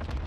you